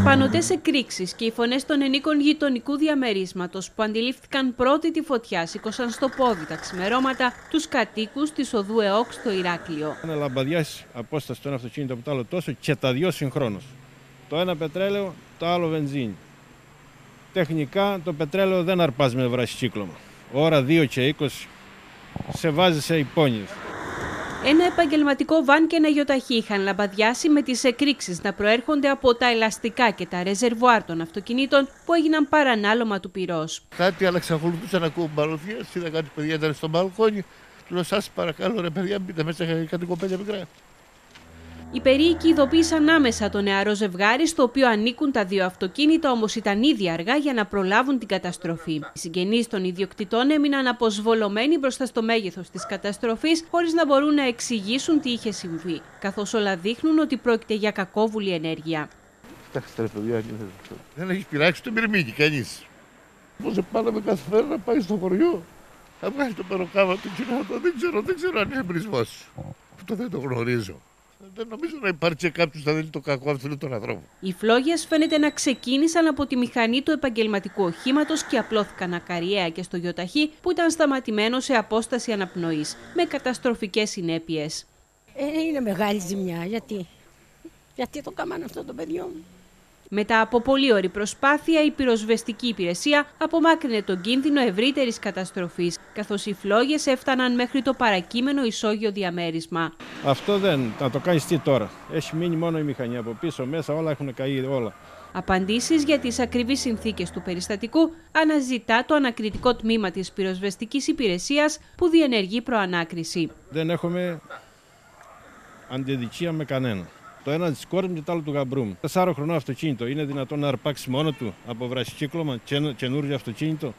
Απανοτές εκρήξεις και οι φωνές των ενίκων γειτονικού διαμερίσματος που αντιλήφθηκαν πρώτη τη φωτιά σήκωσαν στο πόδι τα ξημερώματα τους κατοίκους της οδού ΕΟΚ στο Ηράκλειο. Ένα λαμπαδιάς απόσταση το ένα αυτοκίνητο από το άλλο τόσο και τα δυο συγχρόνως. Το ένα πετρέλαιο, το άλλο βενζίνη. Τεχνικά το πετρέλαιο δεν αρπάζει με βρασικύκλωμα. Ώρα 2 και 20 σε βάζει σε υπόνοιες. Ένα επαγγελματικό βαν και ένα γιοταχή είχαν λαμπαδιάσει με τις εκρήξεις να προέρχονται από τα ελαστικά και τα ρεζερβουάρ των αυτοκινήτων που έγιναν παρανάλωμα του πυρός. Κάτι, αλλά εξακολουθούσα να ακούω μπαλωθίε. Είδα κάτι παιδιά ήταν στο μπαλκόνι. Του λέω: Σας παρακαλώ, ρε παιδιά, μπείτε μέσα. Είχα κάτι κοπέλια μικρά. Οι περίοικοι ειδοποίησαν άμεσα το νεαρό ζευγάρι, στο οποίο ανήκουν τα δύο αυτοκίνητα, όμως ήταν ήδη αργά για να προλάβουν την καταστροφή. Οι συγγενείς των ιδιοκτητών έμειναν αποσβολωμένοι μπροστά στο μέγεθος της καταστροφής, χωρίς να μπορούν να εξηγήσουν τι είχε συμβεί, καθώς όλα δείχνουν ότι πρόκειται για κακόβουλη ενέργεια. Κοιτάξτε, ρε παιδιά, δεν έχεις πειράξει το μυρμήγκι κανείς. Πώς επάναμε κάθε μέρα να πάει στο χωριό, να βγάλει το περοκάβα του κοινό, δεν ξέρω, δεν ξέρω αν είναι μπρισμό. Αυτό δεν το γνωρίζω. Δεν νομίζω να υπάρχει κάποιος που θα δει το κακό αυτού των ανθρώπων. Οι φλόγες φαίνεται να ξεκίνησαν από τη μηχανή του επαγγελματικού οχήματος και απλώθηκαν ακαριέα και στο γιοταχή που ήταν σταματημένο σε απόσταση αναπνοής, με καταστροφικές συνέπειες. Ε, είναι μεγάλη ζημιά. Γιατί, γιατί το κάμανε αυτό το παιδιό μου. Μετά από πολλή ώρη προσπάθεια, η πυροσβεστική υπηρεσία απομάκρυνε τον κίνδυνο ευρύτερης καταστροφής, καθώς οι φλόγες έφταναν μέχρι το παρακείμενο ισόγειο διαμέρισμα. Αυτό δεν θα το κάνεις τι τώρα. Έχει μείνει μόνο η μηχανή από πίσω, μέσα όλα έχουν καεί όλα. Απαντήσεις για τις ακριβείς συνθήκες του περιστατικού αναζητά το ανακριτικό τμήμα της πυροσβεστικής υπηρεσίας που διενεργεί προανάκριση. Δεν έχουμε αντιδικία με κανένα. Το ένα τη κόρη μου και το άλλο του γαμπρού μου. Τεσσάρο χρονό αυτοκίνητο. Είναι δυνατόν να αρπάξει μόνο του από βρασικύκλωμα καινούργιο αυτοκίνητο;